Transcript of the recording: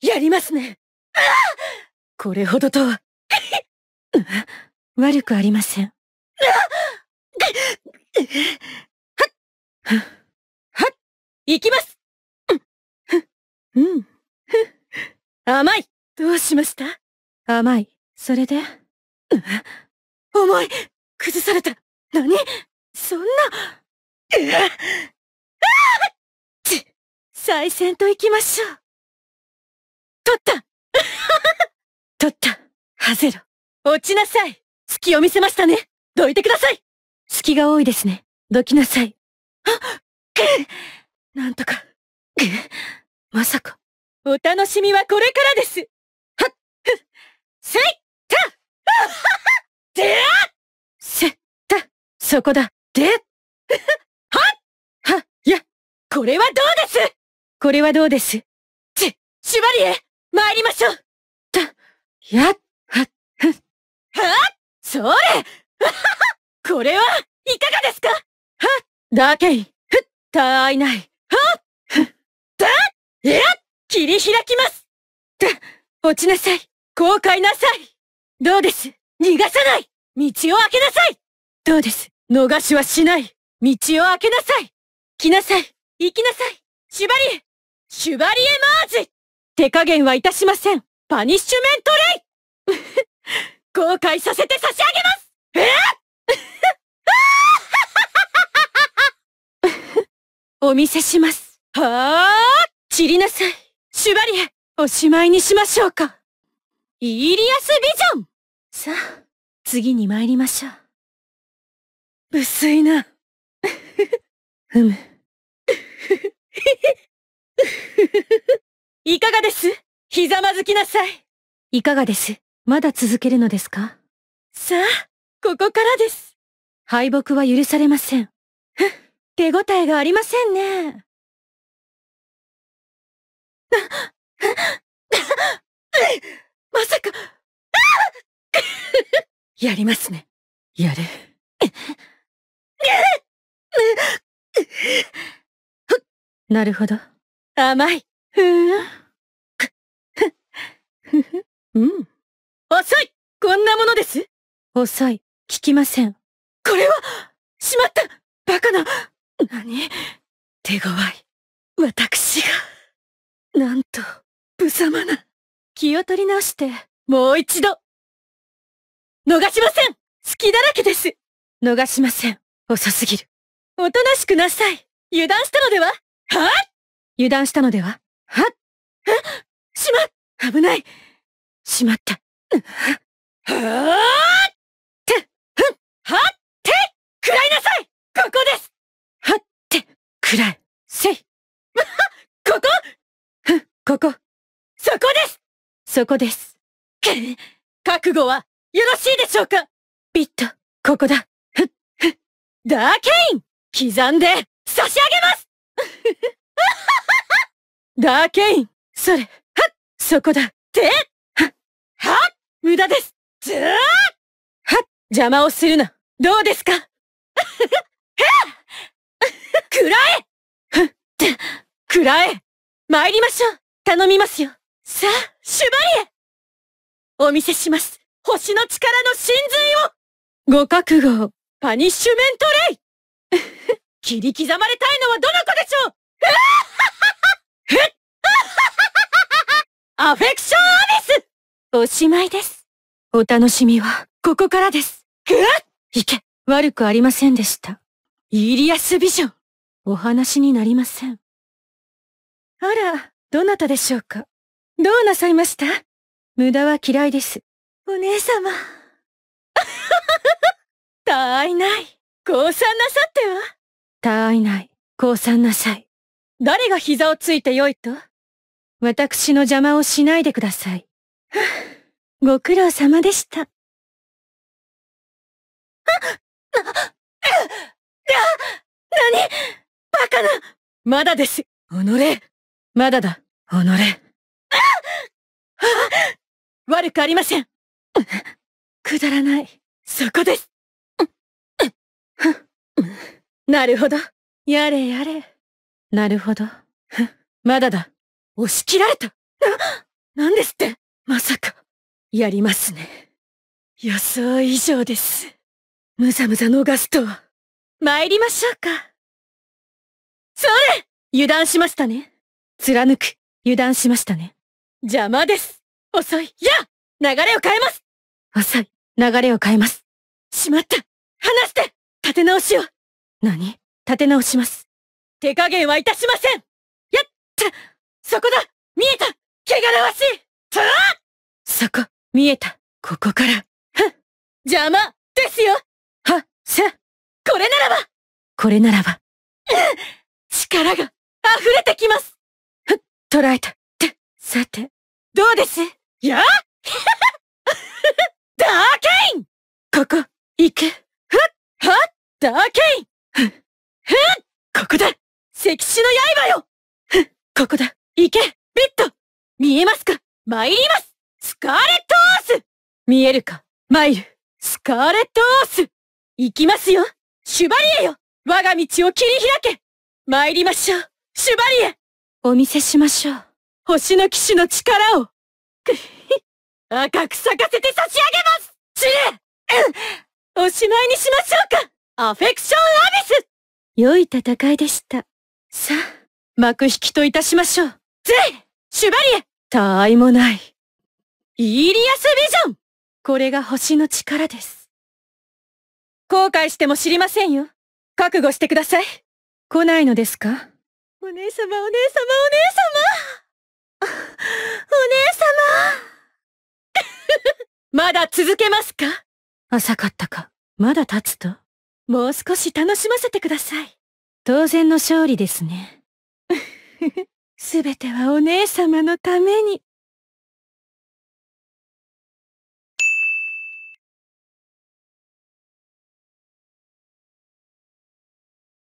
やりますね。これほどとは。悪くありません。はっ、はっ、行きますうん。甘いどうしました甘い。それで重い崩された何そんなうわち再戦と行きましょう取った。取った。ハゼロ落ちなさい。隙を見せましたね。どいてください。隙が多いですね。どきなさい。あ なんとか。まさか。お楽しみはこれからです。はっふせいた。でせた。そこだ。ではっ。はやこれはどうです。これはどうです。ち、シュバリエ参りましょう。た、や、はっ、はっ、はそれ これはいかがですか？はっ、だけい、ふっ、たあいない。はっ、ふっ、た、や切り開きます。た、落ちなさい。後悔なさい。どうです？逃がさない。道を開けなさい。どうです？逃しはしない。道を開けなさい。来なさい。行きなさい。シュバリエシュバリエマーズ手加減はいたしませんパニッシュメントレイ 後悔させて差し上げますえ？お見せします。はあ？散りなさい。シュバリエ、おしまいにしましょうか。イーリアスビジョンさあ、次に参りましょう。無粋な。ふむ。いかがですひざまずきなさい。いかがです？まだ続けるのですか？さあ、ここからです。敗北は許されません。手応えがありませんね。まさか やりますね。やれ。なるほど。甘い。ふぅ。うん。遅いこんなものです遅い。聞きません。これはしまったバカな何？手強い。私が。なんと、無様な。気を取り直して、もう一度。逃しません隙だらけです逃しません。遅すぎる。おとなしくなさい。油断したのでは？はっ？油断したのでは？はっ？え？しま危ない。しまった。はぁっ。てふんはっ。て食らいなさいここですはっ。て食らえせいここふんここそこですそこです。覚悟はよろしいでしょうかピッと、ここだ。ふっ、ふっ。ダーケイン刻んで差し上げますダーケインそれ、そこだ。ではっは無駄です。ずーはっ邪魔をするなどうですか？くらえふっ、くらえ参りましょう。頼みますよさあ、シュバリエお見せします。星の力の真髄を。ご覚悟パニッシュメントレイ。切り刻まれたいのはどの子でしょう？アフェクションアビスおしまいです。お楽しみは、ここからです。ぐわっいけ、悪くありませんでした。イーリアスビジョン。お話になりません。あら、どなたでしょうか？どうなさいました？無駄は嫌いです。お姉様。たあいない。降参なさっては？たあいない。降参なさい。誰が膝をついてよいと？私の邪魔をしないでください。ご苦労様でした。な、な、なに？バカなまだです。おのれ。まだだ。おのれ。悪くありません。くだらない。そこです。なるほど。やれやれ。なるほど。まだだ。押し切られた。何ですって？まさか、やりますね。予想以上です。むざむざ逃すとは。参りましょうか。それ油断しましたね。貫く、油断しましたね。邪魔です。遅い。いや流れを変えます遅い。流れを変えます。しまった離して立て直しを何？立て直します。手加減はいたしませんやったそこだ見えた。汚らわしい。とそこ、見えた。ここから。ふん。邪魔ですよ。は、せ、これならば。これならば。力が溢れてきます。ふっ、捉えた。て、さて、どうです？や？ダーケイン！ここ、行け。ふっ、は？っ、ダーケイン！ふっ、ふっ、ここだ！石死の刃よ！ふっ、ここだ行けビット。見えますか？参ります。スカーレットオース。見えるか？マイルスカーレットオース。行きますよ。シュバリエよ。我が道を切り開け。参りましょう。シュバリエ。お見せしましょう。星の騎士の力を。く ひ赤く咲かせて差し上げます。チレおしまいにしましょうか。アフェクションアビス。良い戦いでした。さあ、幕引きといたしましょう。ゼイシュバリエたわいもない。イーリアスビジョンこれが星の力です。後悔しても知りませんよ。覚悟してください。来ないのですか？お姉様、お姉様、お姉様。お姉様。まだ続けますか？浅かったか。まだ立つと？もう少し楽しませてください。当然の勝利ですね。すべてはお姉様のために。